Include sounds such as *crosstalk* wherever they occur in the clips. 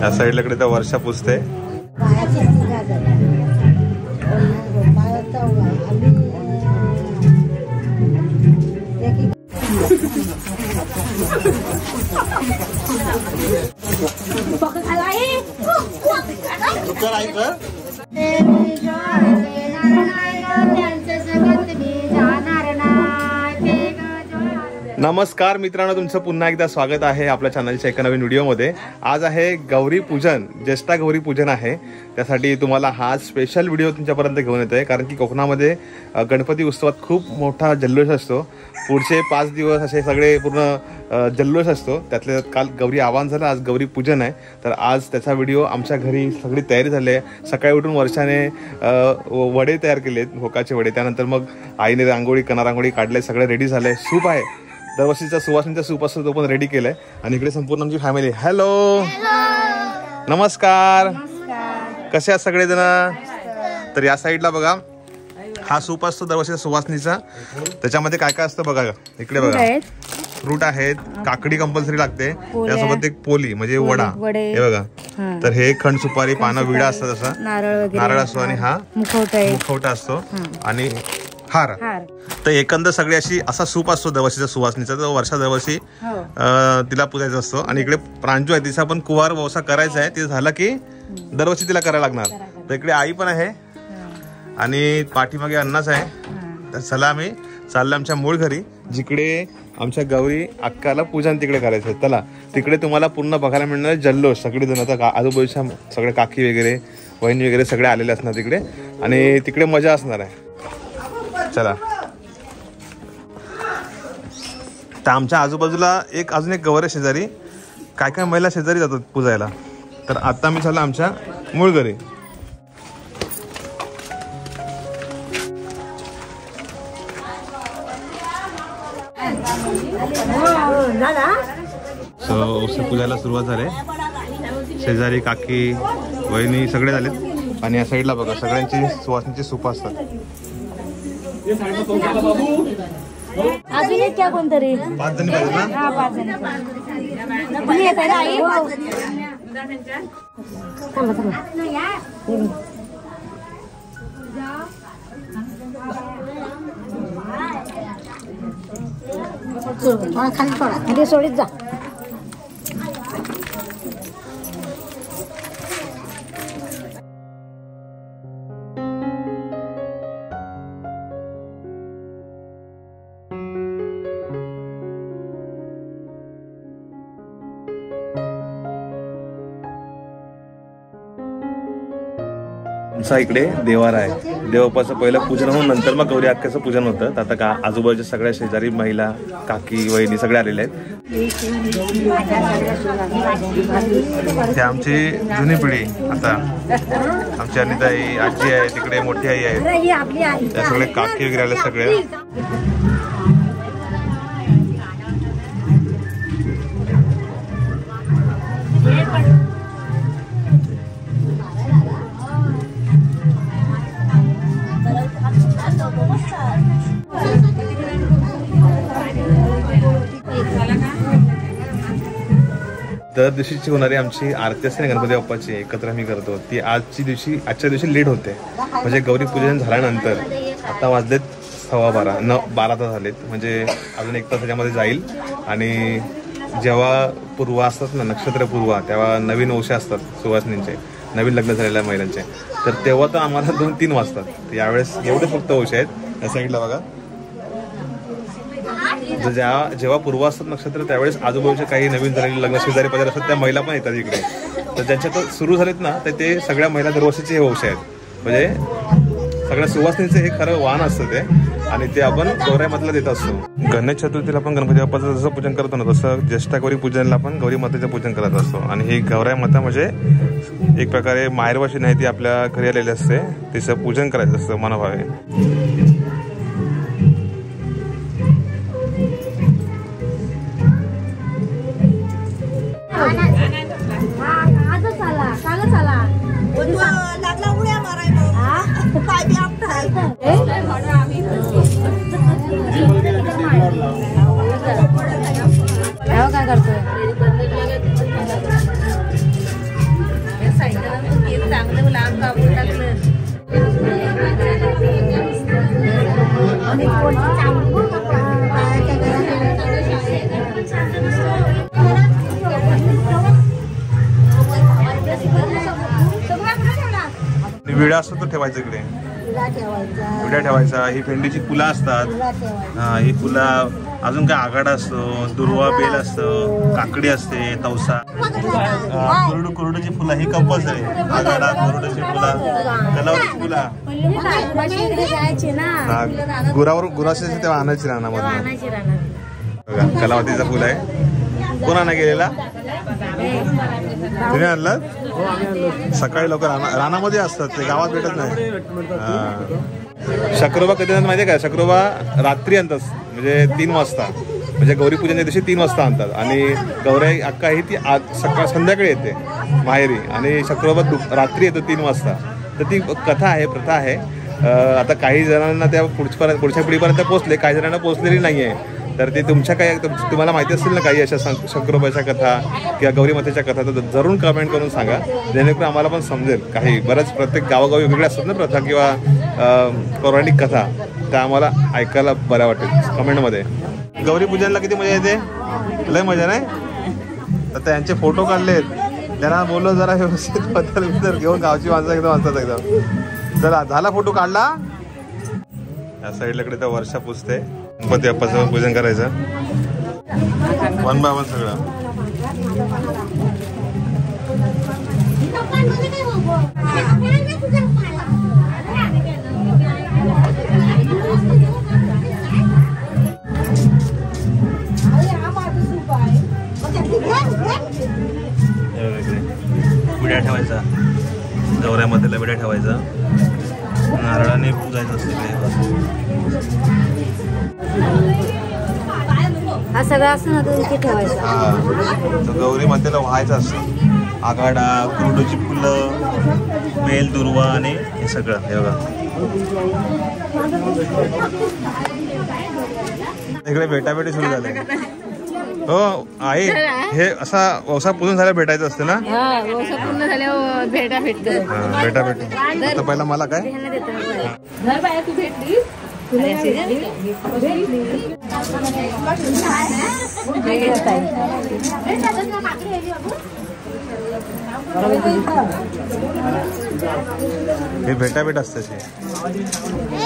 या साईडला कडे तर वर्षा पुजते नमस्कार मित्रांनो तुमचं पुन्हा एकदा स्वागत आहे आपल्या चॅनलच्या एका नवीन व्हिडिओमध्ये. आज आहे गौरी पूजन ज्येष्ठा गौरी पूजन आहे. त्यासाठी तुम्हाला हा स्पेशल व्हिडिओ तुमच्यापर्यंत घेऊन येतोय कारण की कोकणामध्ये गणपती उत्सवात खूप मोठा जल्लोष असतो. पुढचे पाच दिवस असे सगळे पूर्ण जल्लोष असतो. त्यातल्या काल गौरी आवाहन झालं आज गौरी पूजन आहे. तर आज त्याचा व्हिडिओ आमच्या घरी सगळी तयारी झाली आहे. सकाळी उठून वर्षाने वडे तयार केलेत भोकाचे वडे. त्यानंतर मग आईने रांगोळी कना रांगोळी काढले सगळे रेडी झाले. सूप आहे. दरवर्षीचा सुवासिनीचा सूप असतो तो पण रेडी केलाय. आणि इकडे संपूर्ण आमची फॅमिली हॅलो नमस्कार. कसे आहात सगळेजण? तर या साईडला बघा. हा सूप असतो दरवर्षीचा सुवासनीचा. त्याच्यामध्ये काय काय असतं बघा इकडे बघा. फ्रूट आहेत. काकडी कंपल्सरी लागते. त्यासोबत एक पोली म्हणजे वडा. हे बघा. तर हे खंड सुपारी पानं विडा असतात असं. नारळ असतो आणि हा मुखवटा असतो. आणि हार. हार. तर एकंदर सगळी अशी असा सूप असतो दरवर्षीचा सुवासनीचा तो वर्षा दरवर्षी हो. तिला पुजायचा असतो. आणि इकडे प्रांजू आहे तिचा पण कुवार व्यवसाय करायचा आहे. ते झालं की दरवर्षी तिला करायला लागणार. तर इकडे आई पण आहे. आणि पाठीमागे अन्नाच आहे. तर चला आम्ही चाललो आमच्या मूळ घरी जिकडे आमच्या गौरी अक्काला पूजन तिकडे करायचं आहे. चला तिकडे तुम्हाला पूर्ण बघायला मिळणार जल्लोष. सगळे जण आता आजूबाजूच्या सगळे काकी वगैरे वहिनी वगैरे सगळे आलेले असणार तिकडे. आणि तिकडे मजा असणार आहे. चला. तर आमच्या आजूबाजूला एक अजून एक गवर आहे शेजारी. काय काय महिला शेजारी जातात पूजायला. तर आता मी झालं आमच्या मूळ घरी. सो पूजायला सुरुवात झाली. शेजारी काकी वहिनी सगळे झालेत. आणि या साईडला बघा सगळ्यांची सुवासनीची सूप असतात. अजून एक क्या कोणतरी पाच जणी हा पाच जण तुम्ही येत आहे ना आई? थांबा थांबा. खाली सोडा. खाली सोडीत जा. आमचा इकडे देवार आहे. देवबापाचं पहिलं पूजन होऊन नंतर मग गौरी अक्क्याचं पूजन होतं. तर आता का आजूबाजूच्या सगळ्या शेजारी महिला काकी वहिनी सगळे आलेले आहेत. ते आमची जुनी पिढी आता. आमची अनिताई आजी आहे तिकडे मोठी आई आहे. ही त्या सगळे काकी वगैरे आले सगळे. दर दिवशीची होणारी आमची आरती असते ना गणपती बाप्पाची एकत्र आम्ही करतो. ती आजची दिवशी आजच्या दिवशी लेट होते. म्हणजे गौरी पूजन झाल्यानंतर. आता वाजलेत सव्वा बारा न बारा तास झालेत. म्हणजे अजून एक तास त्याच्यामध्ये जाईल. आणि जेव्हा पूर्वा असतात ना नक्षत्र पूर्वा तेव्हा नवीन वंश असतात सुवासिनींचे. नवीन लग्न झालेल्या महिलांचे. तर तेव्हा तर आम्हाला दोन तीन वाजतात. यावेळेस एवढे फक्त वंश आहेत. या साईडला बघा. म्हणजे तर जेव्हा जेव्हा पूर्व असतात नक्षत्र त्यावेळेस आजूबाजूच्या काही नवीन झालेले लग्न शेजारी पाजारी असतात त्या महिला पण येतात इकडे. तर ज्यांच्या तर सुरू झालेत ना तर ते सगळ्या महिला दरवर्षीचे हे वंश आहेत. म्हणजे सगळ्या सुवासिनीचे हे खरं वाहन असतं ते. आणि ते आपण गौऱ्यामधला देत असतो. गणेश चतुर्थीला आपण गणपती बाप्पाचं जसं पूजन करतो ना तसं ज्येष्ठा गौरी पूजनला आपण गौरी मातेचं पूजन करत असतो. आणि ही गौऱ्या माता म्हणजे एक प्रकारे माहेरवाशी नाही ती आपल्या घरी आलेली असते. तिचं पूजन करायचं असतं मनोभावे. ठेवायचा इकडे? विड्या ठेवायचा. ही भेंडीची फुलं असतात. हा, ही फुलं अजून काय आघाडा असतो दुर्वा बेल असतं काकडी असते तवसा. कुरडू कुरडूची फुलं ही कंपल्सरी. आघाडा कुरडूची फुलं. कलावरीची फुलं. गुरावर गुराशी तेव्हा आणायची बघा कलावतीचा फुल आहे. कोण आणा गेलेला? तुम्ही आणलं? सकाळी लवकर राना रानामध्ये असतात ते गावात भेटत नाही. शक्रोबा कधी आणतात माहितीये का? शक्रोबा रात्री आणतात म्हणजे तीन वाजता. म्हणजे गौरी पूजनच्या दिवशी तीन वाजता आणतात. आणि गौराई अक्का ही ती आज सकाळ संध्याकाळी येते माहेरी. आणि शक्रोबा दुप- रात्री येतो तीन वाजता. तर ती कथा आहे प्रथा आहे. आता काही जणांना त्या पुढच्या पुढच्या पिढीपर्यंत पोहोचले काही जणांना पोहोचलेली नाही आहे तर ते तुमच्या काही तुम्हाला माहिती असतील ना काही अशा सं- शंकरोबाच्या कथा किंवा गौरी मातेच्या कथा तर जरूर कमेंट करून सांगा. जेणेकरून आम्हाला पण समजेल काही. बऱ्याच प्रत्येक गावोगावी वेगवेगळ्या असतात ना प्रथा किंवा पौराणिक कथा. त्या आम्हाला ऐकायला बऱ्या वाटेल कमेंटमध्ये. गौरी पूजनला किती मजा येते? लय मजा नाही? तर त्यांचे फोटो काढलेत. त्यांना बोललो जरा व्यवस्थित *laughs* बदल बित्तर घेऊन गावची माणसं एकदम असतात एकदम. चला झाला फोटो काढला. या साईडला कडे तर वर्षा पुसते. गणपती बाप्पाचं पूजन करायचं. वन बाय वन सगळं. विड्या ठेवायचा. गवऱ्यामध्येला विड्या ठेवायचा. नारळाने पुजायचं असते हा सगळं असं ना तो इथे ठेवायचा. हा तर गौरी मातेला व्हायचं असतं. आघाडा कुरडूची फुलं बेल दुर्वा आणि हे सगळं हे बघा. इकडे भेटाभेटी सुरू झाल्या हो आई हे असा व्यवसाय पुजून झाल्या भेटायचं असतं ना? हा पूर्ण झाल्यावर भेटा भेटत भेटाभेटी. आता पहिला मला काय? हे भेटाभेट असते अशी.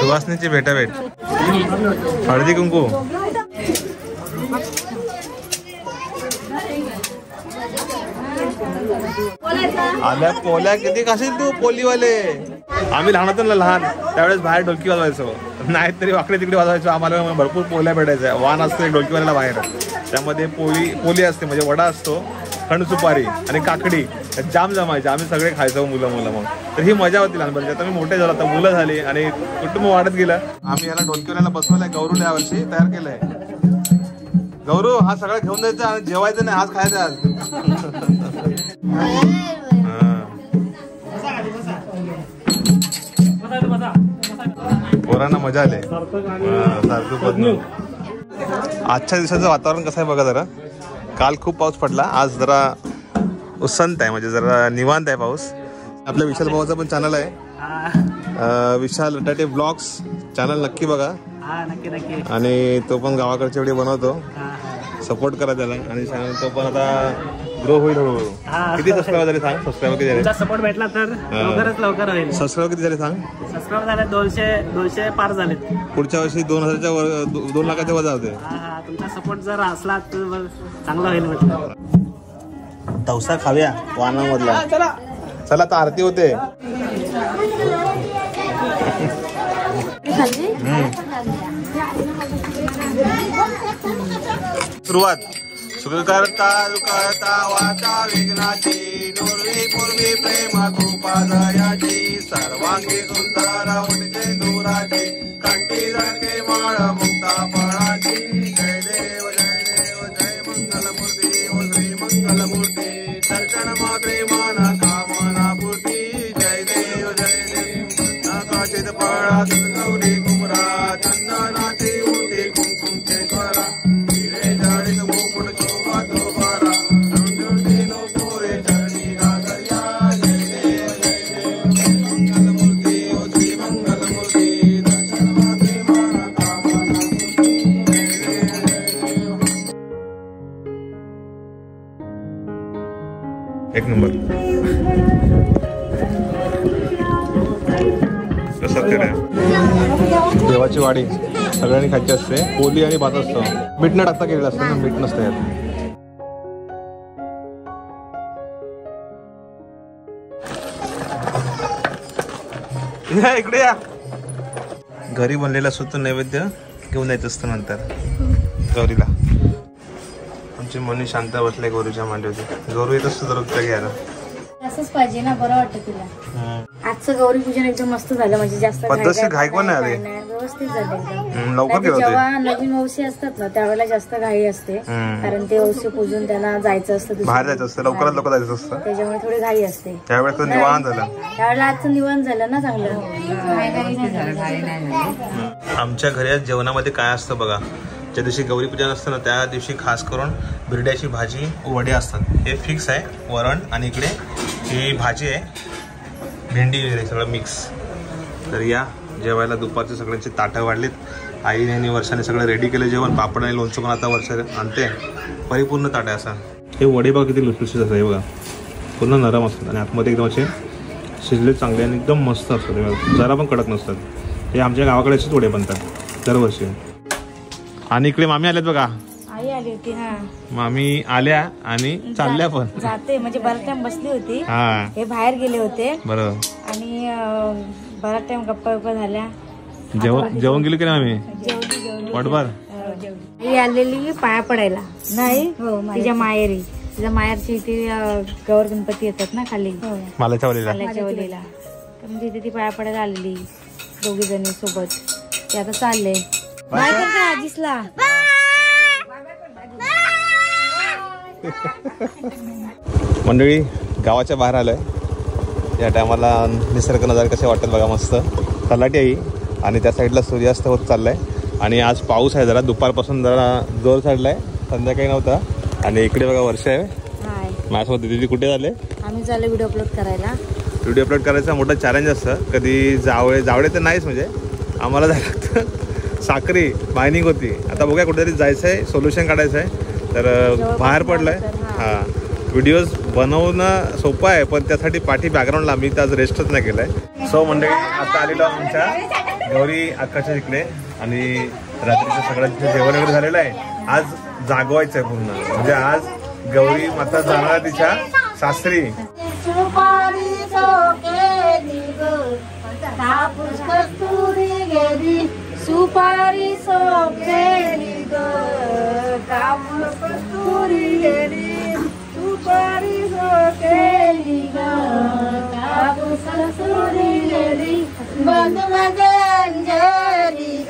सुवासनीची भेटाभेट हळदी कुंकू। आल्या पोल्या किती खाशील तू पोलीवाले? आम्ही लहान होतो ना लहान त्यावेळेस बाहेर ढोलकी वाजवायचो नाही तरी वाकडे तिकडे वाजवायचो. आम्हाला भरपूर पोल्या भेटायच्या. वाहन असतो एक ढोलकीवाल्याला बाहेर. त्यामध्ये पोळी पोली असते म्हणजे वडा असतो खंड सुपारी आणि काकडी. जाम जमायचे. आम्ही सगळे खायचो मुलं मुलं मग तर ही मजा होती लहानपणी. आता मी मोठे झालो आता मुलं झाली आणि कुटुंब वाढत गेलं. आम्ही याला ढोलकीवाल्याला बसवलंय. गौरू या वर्षी तयार केलंय. गौरू हा सगळं घेऊन जायचं आणि जेवायचं नाही आज खायचं आज. *laughs* पोरांना मजा आली. सारखं पद्म. आजच्या दिवसाचं वातावरण कसं आहे बघा जरा. काल खूप पाऊस पडला आज जरा उसंत आहे म्हणजे जरा निवांत आहे पाऊस. आपल्या विशाल भावाचा पण चॅनल आहे. विशाल रटाटे ब्लॉग्स चॅनल नक्की बघा. हा नक्की नक्की. आणि तो पण गावाकडचे व्हिडिओ बनवतो. सपोर्ट करा त्याला. आणि तो पण आता ग्रो होईल हळूहळू. हा. किती सबस्क्राईबर झाले सांग? सबस्क्राईबर किती झाले? तुमचा सपोर्ट भेटला तर लवकरच लवकर होईल. सबस्क्राईबर किती झाले सांग? सबस्क्राईब झाले दोनशे दोनशे पार झालेत. पुढच्या वर्षी दोन हजारच्या वर दो- दोन लाखाच्या वजा होते हा हा. तुमचा सपोर्ट जर असला तर चांगला होईल म्हटलं. तवसा खाव्या वाहनामधला चला. आता आरती होते. सुरुवात. सुखकर्ता करता वाचा विघ्नाची दुर्वी पूर्वी प्रेम कृपा दयाची सर्वांगी सुंदर उठते दुराची कंठी रंगे माळ मुक्ता फळाची जय देव जय देव जय मंगलमूर्ती ओ श्री मंगलमूर्ती दर्शन मात्रे मान कामना पूर्ती जय देव जय देव नकाशित फळा गौरी एक नंबर. देवाची वाडी. सगळ्यांनी खायची असते. पोली आणि भात असतो. मीठ न टाकता केलेलं असतं ना? मीठ नसतं यात. या इकडे या. घरी बनलेला सुद्धा नैवेद्य घेऊन यायचं असतं नंतर. गौरीला. आमची मनी शांत बसले गौरीच्या मांडीवरती. गौरी येत असतो दररोजच्या घ्यायला. असंच पाहिजे ना बरं वाटतं तिला. आजचं गौरी पूजन एकदम मस्त झालं म्हणजे जास्त पद्धतशीर घाई- पण नाही आली. व्यवस्थित झालं एकदम. हम्म, लवकर नाहीतर केलं जेव्हा नवीन वंशी असतात ना त्यावेळेला जास्त घाई असते. हम्म. कारण ते वंशी पूजून त्यांना जायचं असतं दुसऱ्या बाहेर जायचं असतं लवकरात लवकर जायचं असतं. त्याच्यामुळे थोडी घाई असते. त्यावेळेस तर निवांत झालं. त्यावेळेला आजचं निवांत झालं ना चांगलं. आमच्या घरी आज जेवणामध्ये काय असतं बघा. ज्या दिवशी गौरीपूजन असतं ना त्या दिवशी खास करून बिरड्याची भाजी वडे असतात. हे फिक्स आहे. वरण आणि इकडे ही भाजी आहे. भेंडी वगैरे सगळं मिक्स तर या जेवायला दुपारचे सगळ्यांचे ताटं वाढलीत. आईने आणि वर्षाने सगळं रेडी केलं जेवण. पापड आणि लोणचं पण आता वर्ष आणते. परिपूर्ण ताट आहे असा. हे वडे बघा किती लुसलुशीत असतात हे बघा. पूर्ण नरम असतात आणि आतमध्ये एकदम असे शिजले चांगले आणि एकदम मस्त असतात जरा पण कडक नसतात. हे आमच्या गावाकडे असेच वडे बनतात दरवर्षी. आणि इकडे मामी आल्यात बघा. आई आली होती हा. मामी आल्या आणि चालल्या पण. जाते म्हणजे बराच टाइम बसली होती. हा. हे बाहेर गेले होते. बरं. आणि अं, बराच टाइम गप्पा गप्पा झाल्या जेवण जेवण गेली की नाही जेवली जेवली. वाटभर ही आलेली पाया पडायला. नाही? तिच्या माहेरी. तिच्या माहेरची इथे अं, गौर गणपती येतात ना खाली. मालाच्या वालीला. खाल्याच्या ओलीला तर मग तिथे ती पाया पडायला आलेली दोघी जणी सोबत. ते आता चालले. काय करते आजीसला. मंडळी गावाच्या बाहेर आलोय. या टायमाला निसर्ग नजारे कसे वाटतात बघा मस्त. तलाटी आहे ही. आणि त्या साईडला सूर्यास्त होत चाललाय. आणि आज पाऊस आहे जरा दुपारपासून जरा जोर चढलाय. संध्याकाळी नव्हता. आणि इकडे बघा वर्ष आहे. हाय. माझ्यासोबत दिदी कुठे झाले? आम्ही चाललो व्हिडिओ अपलोड करायला. व्हिडिओ अपलोड करायचा मोठा चॅलेंज असतं. कधी जावळे जावळे तर नाहीच म्हणजे. आम्हाला जायला लागतं. साखरी मायनिंग होती. आता बघूया कुठेतरी जायचं आहे सोल्युशन काढायचं आहे. तर बाहेर पडलंय. हां. व्हिडिओज बनवणं सोपं आहे पण त्यासाठी पाठी बॅकग्राऊंडला मी तर आज रेस्टच नाही केलंय. सो मंडळी आता आलेलो आमच्या गौरी अक्काच्या इकडे आणि रात्रीचं सगळं तिथे जेवण वगैरे झालेलं आहे. आज जागवायचं आहे पूर्ण. म्हणजे आज गौरी माता जाणार आहे तिच्या सासरी. सुपारी सोकेली ग कापूस कस्तुरी गेली सुपारी सोकेली ग कापूस कस्तुरी गेली सुपारी सोकेली ग कापूस कस्तुरी गेली बंधू अंजली ग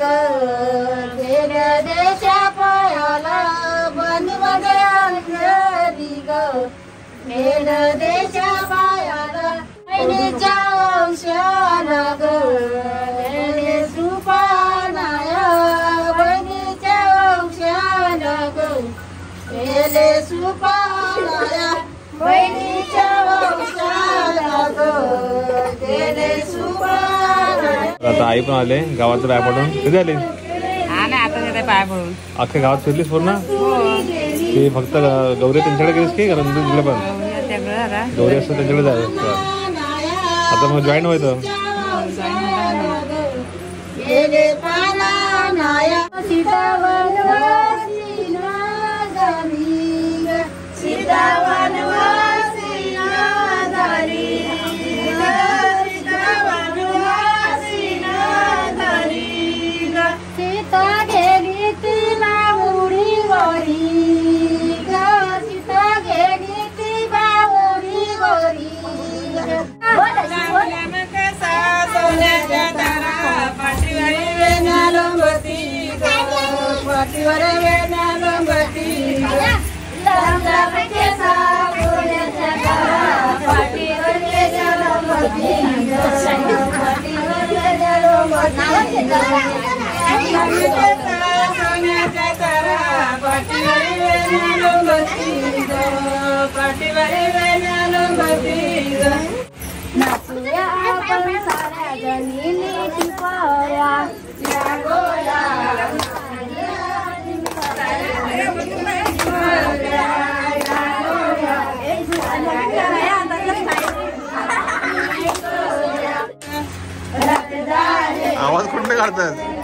बहिणीच्या आता आई पण आले गावाचं बाय पडून. कधी आली? हा पाय पडून. अख्ख्या गावात फिरलीस पूर्ण? की फक्त ग- गौरी त्यांच्याकडे गेलीस की? कारण तिकडे पण. गौरी असतं त्यांच्याकडे जायचं आता मग जॉईन व्हायचं नाचूया आपण साऱ्या जणी नीट पाया या गोला आवाज कुठे काढतात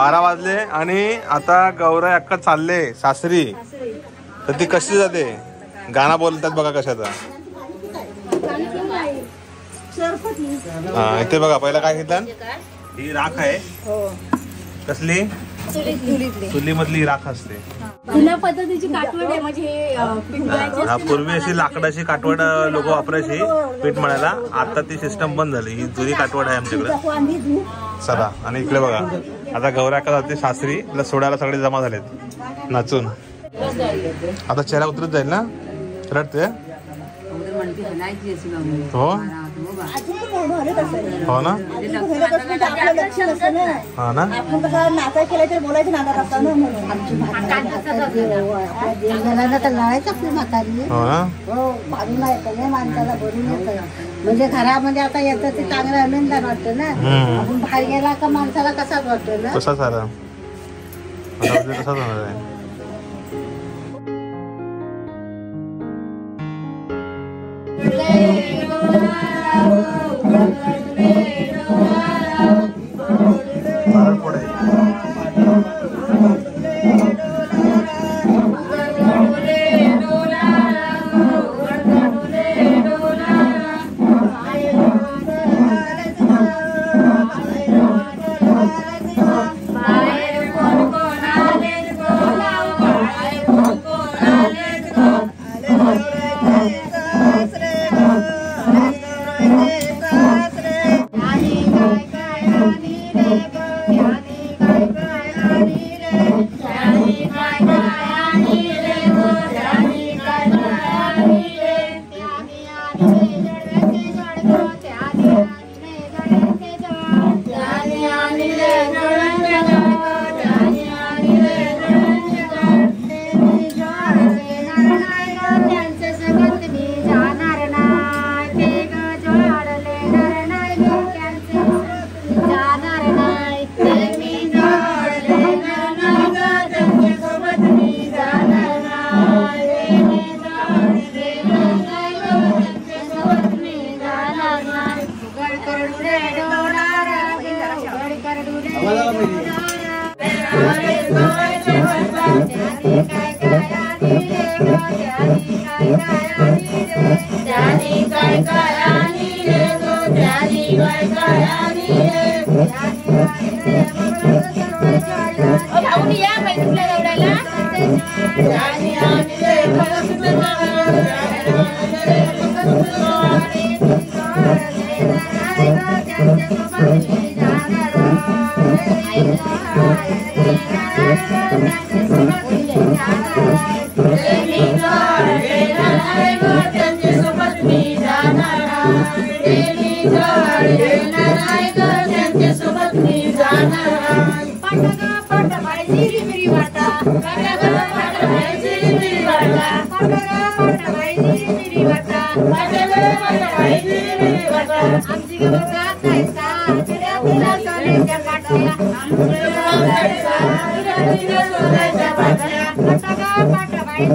बारा वाजले आणि आता गौराई अक्का चालले सासरी. तर ती कशी जाते? गाणं बोलतात बघा कशाचा. हा इथे बघा पहिला काय घेतलं? ही राख आहे. कसली? चुली मधली राख असते. म्हणजे हे, पूर्वी अशी लाकडाची काठवड लोक वापरायची पीठ मळायला. आता ती सिस्टम बंद झाली. ही जुनी काठवड आहे आमच्याकडे. चला आणि इकडे बघा. आता गौऱ्या जाते सासरी तिला सोडायला सगळे जमा झालेत नाचून आता चेहरा उतरत जाईल ना रडते हो हो ना? हा ना? आपण कसं नाचाय केलं तर बोलायचं असतं ना म्हणून तर लढायचं आपली म्हातारी हो ना? हो मारून येतं नाही माणसाला भरून येतं म्हणजे घरामध्ये आता येतं ते चांगलं आनंदान वाटतं ना. आपण बाहेर गेला का माणसाला कसाच वाटतो ना? आला होणार आहे. नारळ la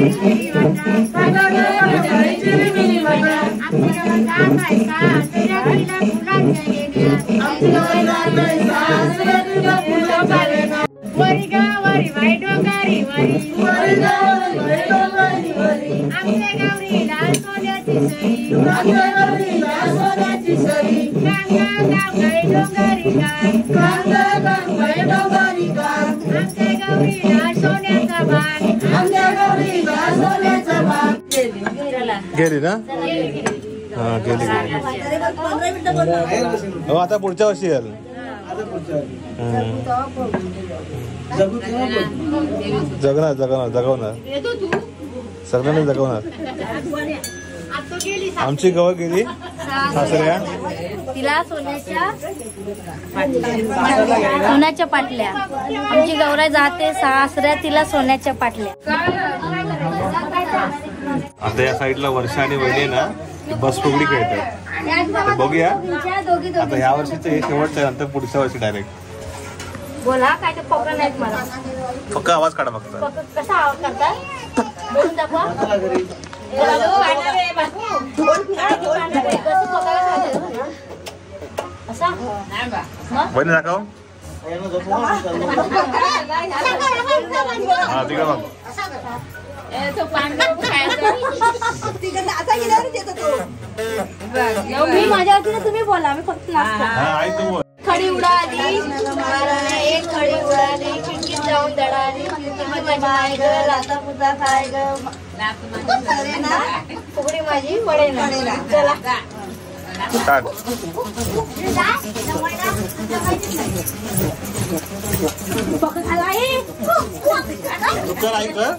पांडगाई जिरी आता पुढच्या वर्षी येईल. जगणार जगवणार. जगवणार सगळ्यांनी जगवणार. आमची गवळ गेली. सासऱ्या. तिला सोन्याच्या सोन्याच्या पाटल्या. आमची गौरा जाते सासऱ्या तिला सोन्याच्या पाटल्या. आता या साईडला वर्षा आणि वहिनी ना बस फुगडी खेळतात तर बघूया. दोघी आता ह्या वर्षीचं हे शेवटचं आहे, नंतर पुढच्या वर्षी डायरेक्ट बोला काय ते पकडा नाहीत मला. फक्त आवाज काढा फक्त. कसा आवाज करतात बोलून दाखवा. हा तिकडे बघ. मी माझ्या वतीने तुम्ही बोला मी फक्त नाचतो हा आई तू बोल. खडी उडाली एक खडी उडाली खिडकीत जाऊन दडाली खिडकीत माझी माय ग? लाता पुता खाय ग फुगडी माझी पडे ना. चला. स्टार्ट तू कर आई कर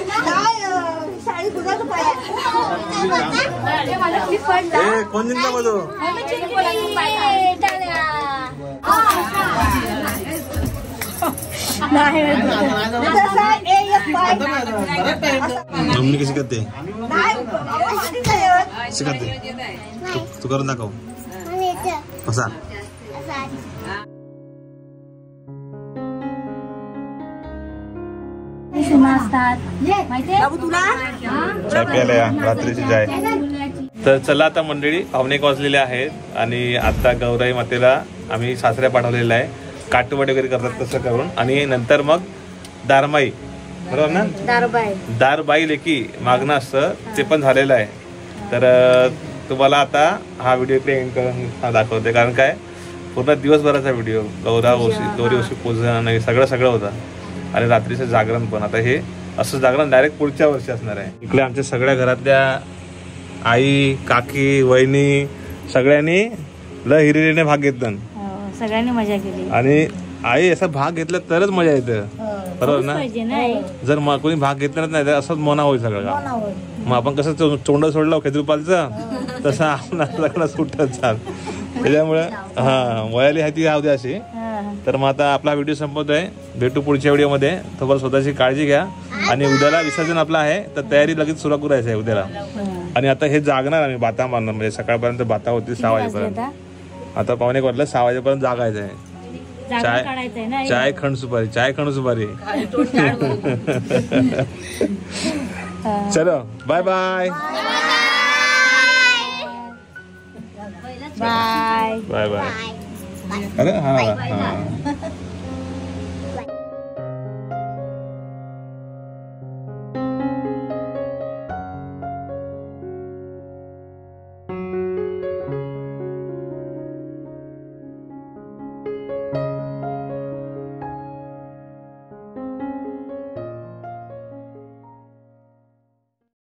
काय अं, शाळेत कुणाचं पाय ए कोण जिंकला मधू तसा ए एक पाय मम्मी कशी करते नाही अहो, हाती नाही येत. शिकते तू- तू करून दाखव कसा असतात. माहितीये प्यायला रात्रीची चाय. तर चला आता मंडळी पाहुणे वाजलेले आहेत आणि आता गौराई मातेला आम्ही सासऱ्या पाठवलेला आहे. काटवड वगैरे करतात तसं करून. आणि नंतर मग दारमाई. बरोबर ना? दारूबाई. दारबाई लेकी मागणं असतं ते पण झालेलं आहे. तर तुम्हाला आता हा व्हिडिओ इकडे एंड करून हा दाखवते. कारण काय? पूर्ण दिवसभराचा व्हिडिओ. गौरा ओशी गौरी ओशी पूजन सगळं सगळं होतं. आणि रात्रीचं जागरण पण. आता हे असं जागरण डायरेक्ट पुढच्या वर्षी असणार आहे. इकडे आमच्या सगळ्या घरातल्या आई काकी वहिनी सगळ्यांनी ल हिरिरीने भाग घेतला. हो, सगळ्यांनी मजा केली. आणि आई असा भाग घेतला तरच मजा येतं. बरोबर ना? जर म- कोणी भाग घेतला नाही तर असंच मना होईल सगळं. मग आपण कसं चोंड सोडलं खेदरूपालचं तसं आपण सगळं सुटत चाल. त्याच्यामुळे हा वयाली आहे ती राहू दे अशी. हा. तर मग आता आपला व्हिडिओ संपवतोय भेटू पुढच्या व्हिडिओमध्ये. तोपर्यंत स्वतःची काळजी घ्या. आणि उद्याला विसर्जन आपलं आहे तर तयारी लगेच सुरू करायची आहे उद्याला. आणि आता हे जागणार आम्ही बाता मारणार म्हणजे सकाळपर्यंत बाता होती सहा वाजेपर्यंत. आता? एक वाजलं सहा वाजेपर्यंत जागायचं आहे चाय चाय खंड सुपारी चाय खंड सुपारी. *laughs* चलो bye bye bye bye bye 好的，好好好。